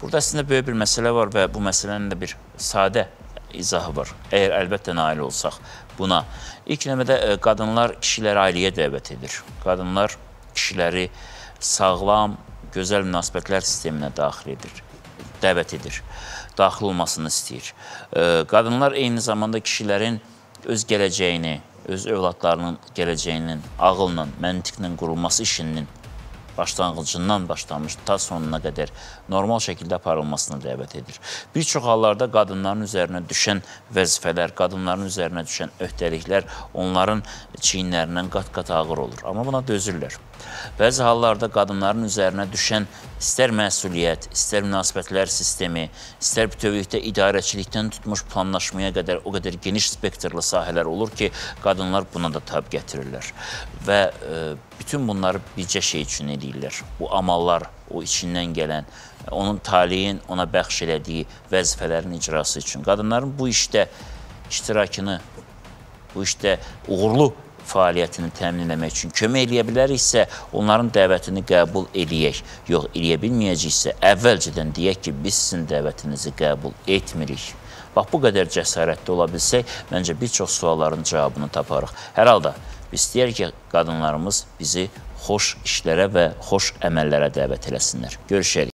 Burada əslində böyük bir məsələ var və bu məsələnin də bir sadə izahı var. Əgər əlbəttə nail olsaq buna. İlk növbədə e, qadınlar kişiləri ailəyə dəvət edir. Qadınlar kişiləri sağlam, gözəl münasibətlər sisteminə daxil edir, dəvət edir, daxil olmasını istəyir. E, qadınlar eyni zamanda kişilərin öz gələcəyini, öz övladlarının gələcəyinin ağılla, məntiqlə qurulması işinin başlanğıcından başlamış ta sonuna qədər normal şəkildə aparılmasına dəvət edir. Bir çox hallarda qadınların üzərinə düşən vəzifələr, qadınların üzərinə düşən öhdəliklər onların çiyinlərindən qat-qat ağır olur. Amma buna dözürlər. Bəzi hallarda qadınların üzərinə düşən istər məsuliyyət, istər münasibətlər sistemi, istər bütövlükdə idarəçilikdən tutmuş planlaşmaya qədər o qədər geniş spektrli sahələr olur ki, qadınlar buna da tab gətirirlər. Və e, bütün bunları bircə şey üçün edirlər. Bu amallar, o içindən gələn, onun taliyin ona bəxş elədiyi vəzifələrin icrası üçün. Qadınların bu işdə iştirakını, bu işdə uğurlu fəaliyyətini təmin etmək üçün kömək eləyə biləriksə, onların dəvətini qəbul eləyək. Yox, eləyə bilməyəcəksə, əvvəlcədən deyək ki, biz sizin dəvətinizi qəbul etmirik. Bax, bu qədər cəsarətli ola bilsək, məncə bir çox sualların cavabını taparıq. Hər halda, biz istəyərik ki, qadınlarımız bizi xoş işlərə və xoş əməllərə dəvət eləsinlər. Görüşərik.